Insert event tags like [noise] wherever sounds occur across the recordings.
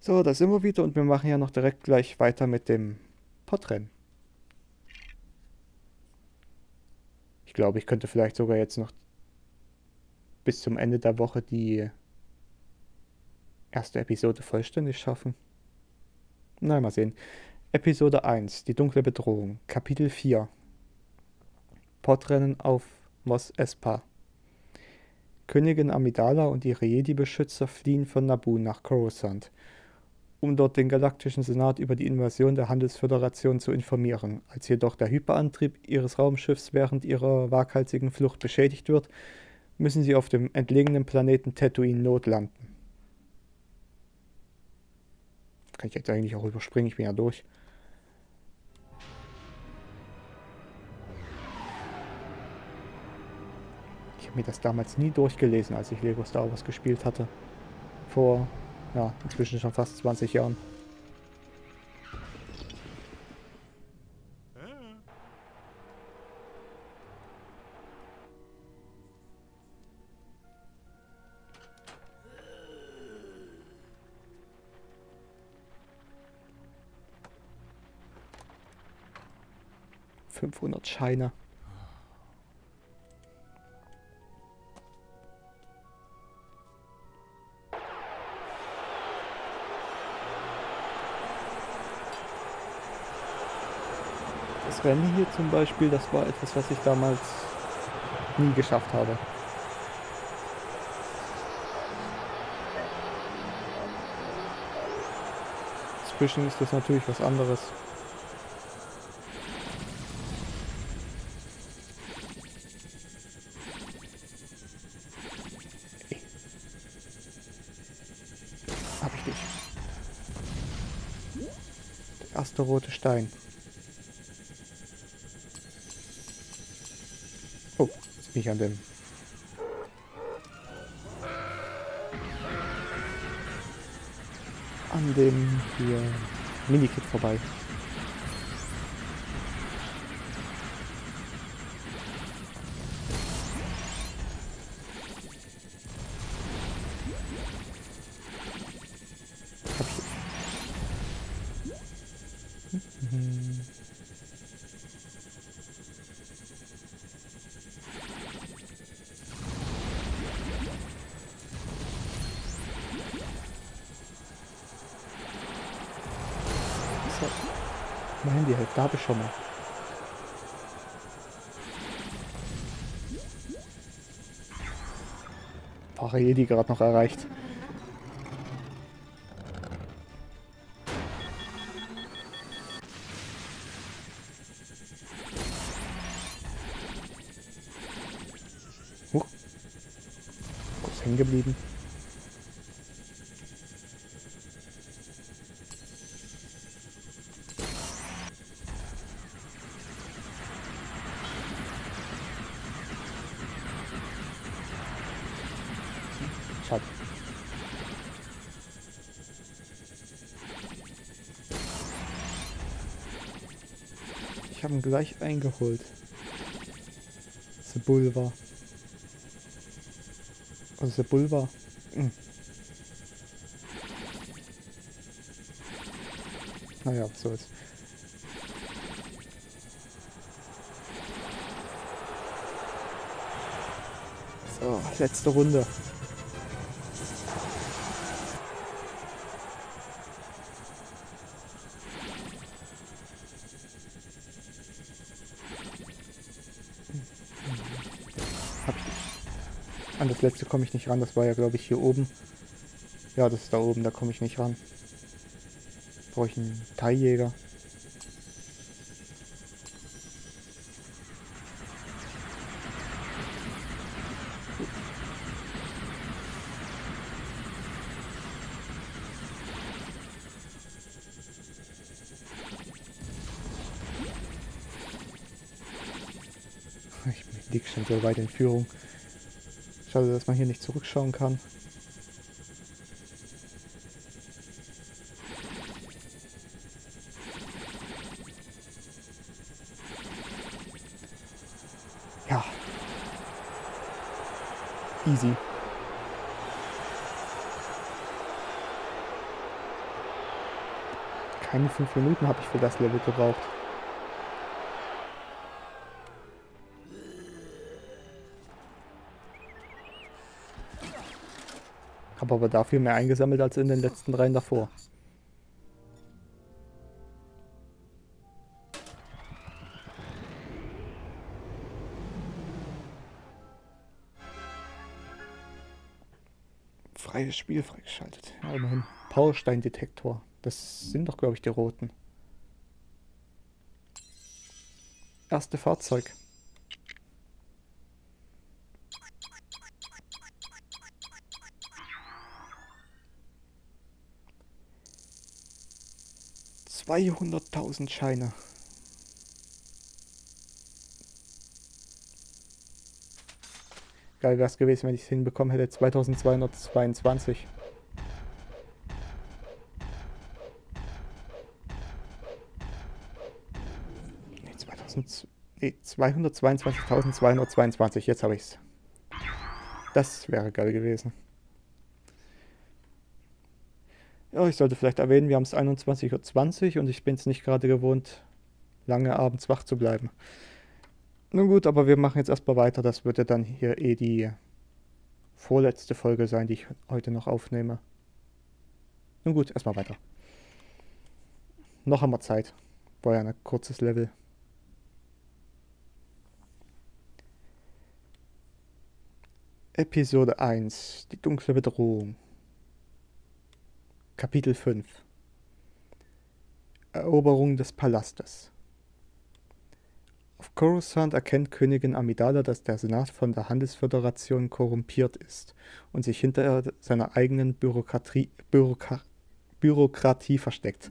So, da sind wir wieder und wir machen ja noch direkt gleich weiter mit dem Podrennen. Ich glaube, ich könnte vielleicht sogar jetzt noch bis zum Ende der Woche die erste Episode vollständig schaffen. Na, mal sehen. Episode 1, die dunkle Bedrohung, Kapitel 4. Podrennen auf Mos Espa. Königin Amidala und ihre Jedi-Beschützer fliehen von Naboo nach Coruscant um dort den Galaktischen Senat über die Invasion der Handelsföderation zu informieren. Als jedoch der Hyperantrieb ihres Raumschiffs während ihrer waghalsigen Flucht beschädigt wird, müssen sie auf dem entlegenen Planeten Tatooine notlanden. Kann ich jetzt eigentlich auch überspringen, ich bin ja durch. Ich habe mir das damals nie durchgelesen, als ich Lego Star Wars gespielt hatte. Vor ja, inzwischen schon fast 20 Jahren. Fünfhundert Scheine. Das Rennen hier zum Beispiel, das war etwas, was ich damals nie geschafft habe. Inzwischen ist das natürlich was anderes. Hab ich dich. Der erste rote Stein. Nicht an dem. An dem hier Minikit vorbei. Mein Handy da habe ich schon mal. Fahre Jedi gerade noch erreicht. Huch. Hängen geblieben. Ihn gleich eingeholt. Sebulva. Also Sebulva. Hm. Naja, was soll's. So, letzte Runde. Letzte komme ich nicht ran. Das war ja, glaube ich, hier oben. Ja, das ist da oben. Da komme ich nicht ran. Brauche ich einen Teiljäger. Ich liege schon so weit in Führung. Schade, dass man hier nicht zurückschauen kann. Ja. Easy. Keine fünf Minuten habe ich für das Level gebraucht. Habe aber dafür mehr eingesammelt als in den letzten dreien davor. Freies Spiel freigeschaltet. Ja, immerhin. Powerstein-Detektor. Das sind doch, glaube ich, die roten. Erste Fahrzeug. Zweihunderttausend Scheine. Geil wäre es gewesen, wenn ich es hinbekommen hätte. 2222. Nee, 2000, nee 222.222. Jetzt habe ich es. Das wäre geil gewesen. Ja, ich sollte vielleicht erwähnen, wir haben es 21.20 Uhr und ich bin es nicht gerade gewohnt, lange abends wach zu bleiben. Nun gut, aber wir machen jetzt erstmal weiter. Das wird ja dann hier eh die vorletzte Folge sein, die ich heute noch aufnehme. Nun gut, erstmal weiter. Noch wir Zeit. War ja ein kurzes Level. Episode 1. Die dunkle Bedrohung. Kapitel 5. Eroberung des Palastes. Auf Coruscant erkennt Königin Amidala, dass der Senat von der Handelsföderation korrumpiert ist und sich hinter seiner eigenen Bürokratie, Bürokra Bürokratie versteckt.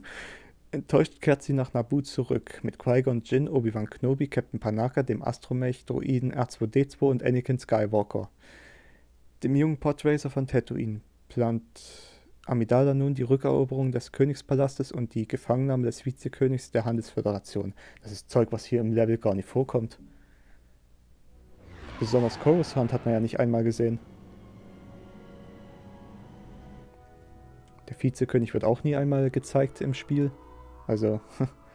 Enttäuscht kehrt sie nach Naboo zurück, mit Qui-Gon Jinn, Obi-Wan Kenobi, Captain Panaka, dem Astromech-Droiden R2-D2 und Anakin Skywalker. Dem jungen Podracer von Tatooine plant Amidala nun die Rückeroberung des Königspalastes und die Gefangennahme des Vizekönigs der Handelsföderation. Das ist Zeug, was hier im Level gar nicht vorkommt. Besonders Coruscant hat man ja nicht einmal gesehen. Der Vizekönig wird auch nie einmal gezeigt im Spiel. Also, [laughs]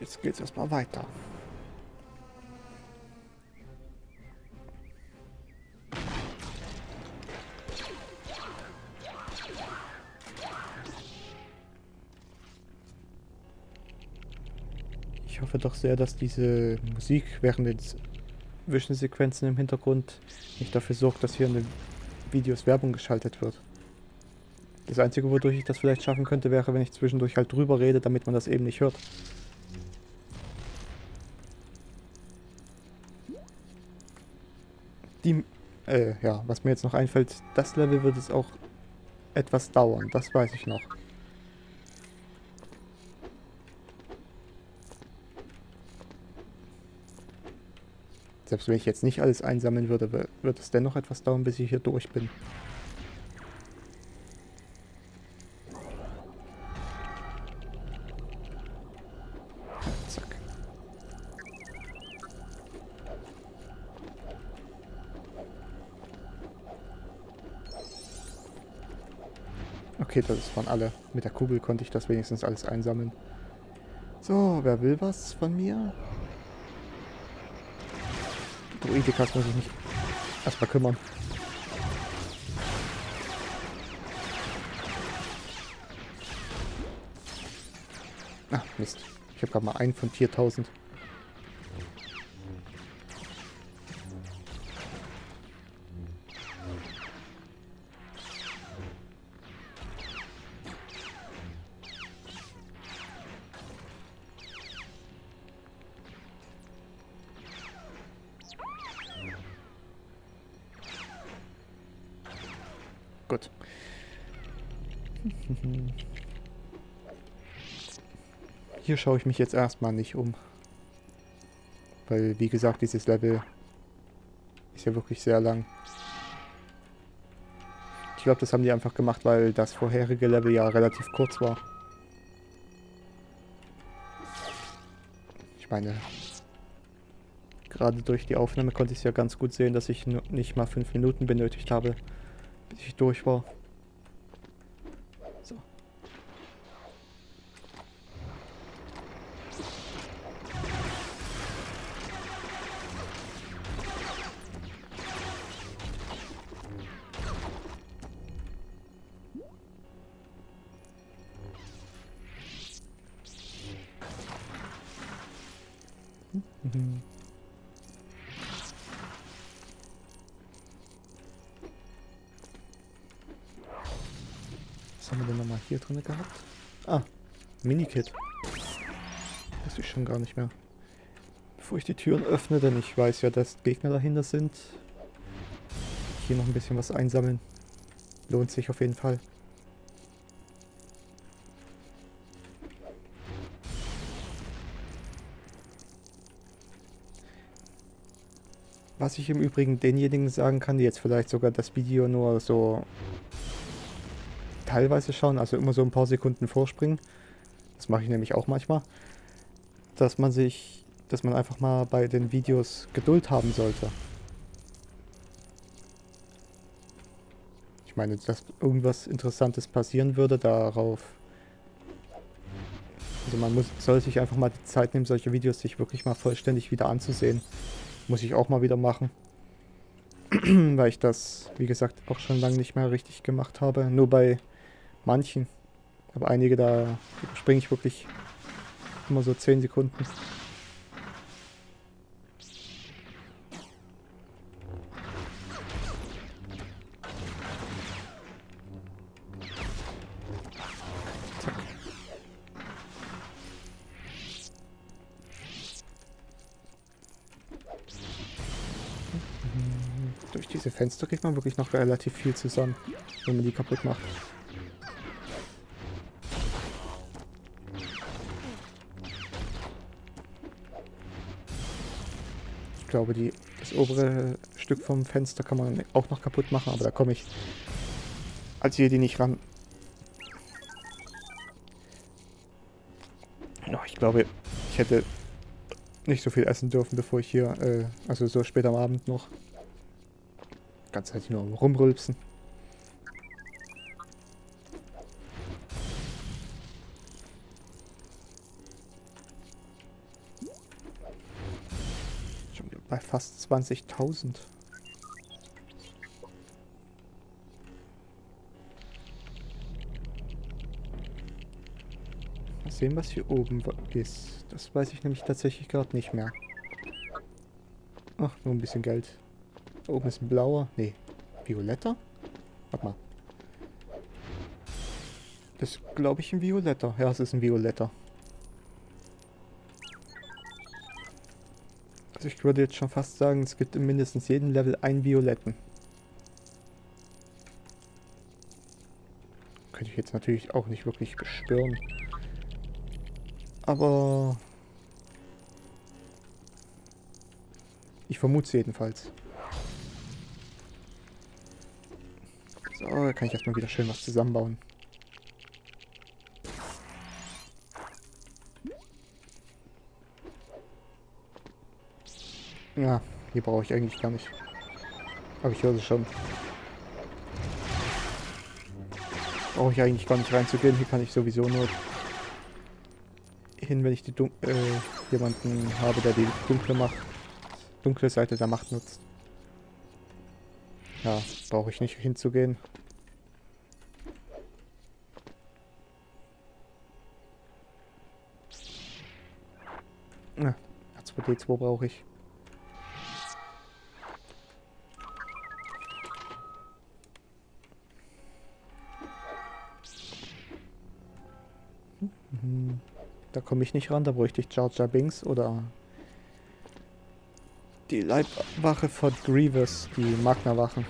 jetzt geht's erstmal weiter. Ich hoffe doch sehr, dass diese Musik während den Zwischensequenzen im Hintergrund nicht dafür sorgt, dass hier in den Videos Werbung geschaltet wird. Das Einzige, wodurch ich das vielleicht schaffen könnte, wäre, wenn ich zwischendurch halt drüber rede, damit man das eben nicht hört. Äh, ja, was mir jetzt noch einfällt, das Level wird es auch etwas dauern, das weiß ich noch. Selbst wenn ich jetzt nicht alles einsammeln würde, wird es dennoch etwas dauern, bis ich hier durch bin. Okay, das waren alle. Mit der Kugel konnte ich das wenigstens alles einsammeln. So, wer will was von mir? Druidikas muss ich mich erstmal kümmern. Ah, Mist. Ich habe gerade mal einen von 4000. schaue ich mich jetzt erstmal nicht um. Weil, wie gesagt, dieses Level ist ja wirklich sehr lang. Ich glaube, das haben die einfach gemacht, weil das vorherige Level ja relativ kurz war. Ich meine, gerade durch die Aufnahme konnte ich es ja ganz gut sehen, dass ich nicht mal fünf Minuten benötigt habe, bis ich durch war. Was haben wir denn nochmal hier drin gehabt? Ah, Minikit. Das ist schon gar nicht mehr. Bevor ich die Türen öffne, denn ich weiß ja, dass Gegner dahinter sind. Hier noch ein bisschen was einsammeln. Lohnt sich auf jeden Fall. Was ich im Übrigen denjenigen sagen kann, die jetzt vielleicht sogar das Video nur so teilweise schauen, also immer so ein paar Sekunden vorspringen. Das mache ich nämlich auch manchmal. Dass man sich, dass man einfach mal bei den Videos Geduld haben sollte. Ich meine, dass irgendwas Interessantes passieren würde, darauf... Also man muss, soll sich einfach mal die Zeit nehmen, solche Videos sich wirklich mal vollständig wieder anzusehen. Muss ich auch mal wieder machen. [clears throat] Weil ich das, wie gesagt, auch schon lange nicht mehr richtig gemacht habe. Nur bei manchen. Aber einige, da springe ich wirklich immer so 10 Sekunden. Fenster kriegt man wirklich noch relativ viel zusammen, wenn man die kaputt macht. Ich glaube, die, das obere Stück vom Fenster kann man auch noch kaputt machen, aber da komme ich als Jedi nicht ran. Oh, ich glaube, ich hätte nicht so viel essen dürfen, bevor ich hier, äh, also so spät am Abend noch ganze Zeit nur rumrülpsen. Schon bei fast 20.000. Mal sehen, was hier oben ist. Das weiß ich nämlich tatsächlich gerade nicht mehr. Ach, nur ein bisschen Geld. Da oben ist ein blauer. Nee, violetter? Warte mal. Das ist, glaube ich, ein violetter. Ja, es ist ein violetter. Also ich würde jetzt schon fast sagen, es gibt in mindestens jedem Level einen violetten. Könnte ich jetzt natürlich auch nicht wirklich beschwören. Aber... Ich vermute es jedenfalls. So, da kann ich erstmal wieder schön was zusammenbauen. Ja, hier brauche ich eigentlich gar nicht. Aber ich höre es schon. Brauche ich eigentlich gar nicht reinzugehen. Hier kann ich sowieso nur hin, wenn ich die Dun äh, jemanden habe, der die dunkle Macht, dunkle Seite der Macht nutzt. Ja, brauche ich nicht hinzugehen. Ja, R2D2 brauche ich. Mhm. Da komme ich nicht ran, da bräuchte ich Jar Jar Binks oder die Leibwache von Grievous, die Magna-Wachen.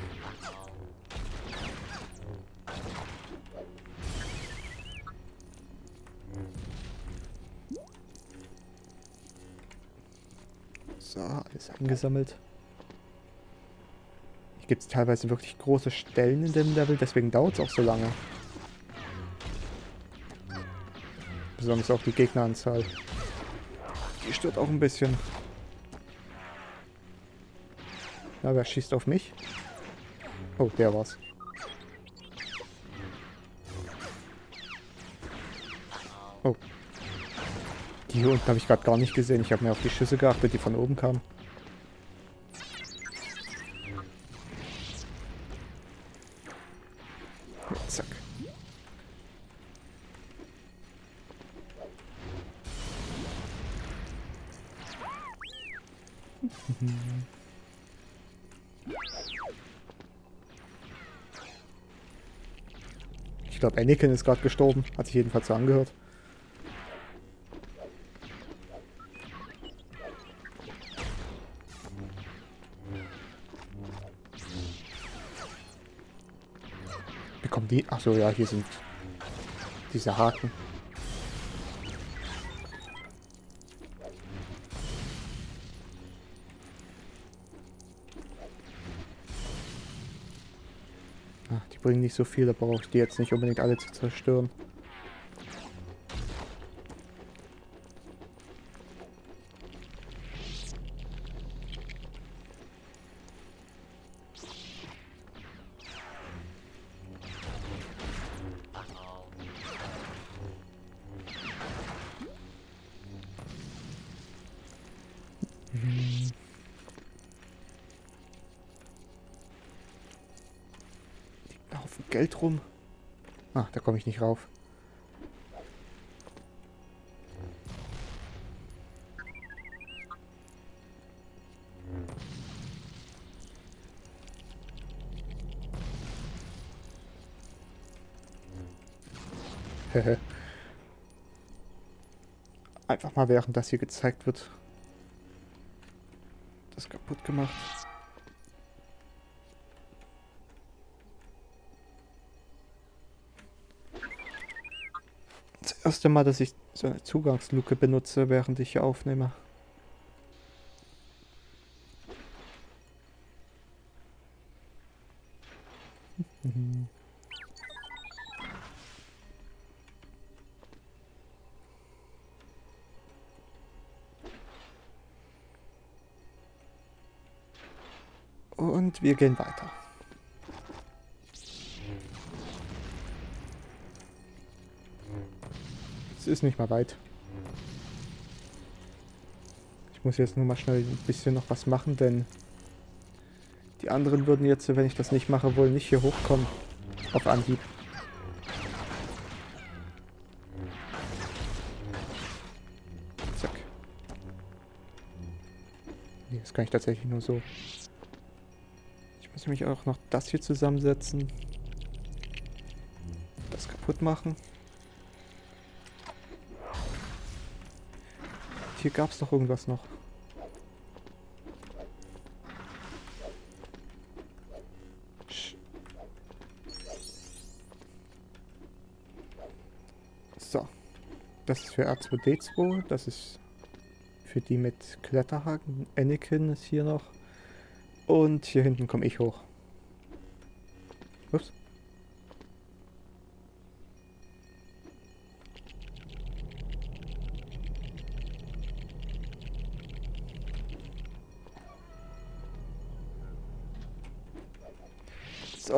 So, alles eingesammelt. Hier gibt es teilweise wirklich große Stellen in dem Level, deswegen dauert es auch so lange. Besonders auch die Gegneranzahl. Die stört auch ein bisschen. Na, wer schießt auf mich? Oh, der war's. Oh. Die hier unten habe ich gerade gar nicht gesehen. Ich habe mir auf die Schüsse geachtet, die von oben kamen. Zack. [laughs] Ich glaube, Anakin ist gerade gestorben. Hat sich jedenfalls so angehört. Wie kommen die? Achso, ja, hier sind diese Haken. Die bringen nicht so viel, da brauche ich die jetzt nicht unbedingt alle zu zerstören. Haufen Geld rum. Ah, da komme ich nicht rauf. [laughs] Einfach mal während das hier gezeigt wird. Das kaputt gemacht. Erste Mal, dass ich so eine Zugangsluke benutze, während ich hier aufnehme. Und wir gehen weiter. Ist nicht mal weit. Ich muss jetzt nur mal schnell ein bisschen noch was machen, denn die anderen würden jetzt, wenn ich das nicht mache, wohl nicht hier hochkommen. Auf Anhieb. Zack. Nee, das kann ich tatsächlich nur so. Ich muss nämlich auch noch das hier zusammensetzen. Das kaputt machen. Hier gab es doch irgendwas noch. So. Das ist für R2D2. Das ist für die mit Kletterhaken. Anakin ist hier noch. Und hier hinten komme ich hoch.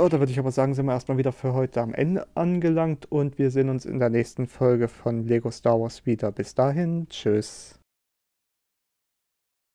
Da würde ich aber sagen, sind wir erstmal wieder für heute am Ende angelangt und wir sehen uns in der nächsten Folge von Lego Star Wars wieder. Bis dahin, tschüss.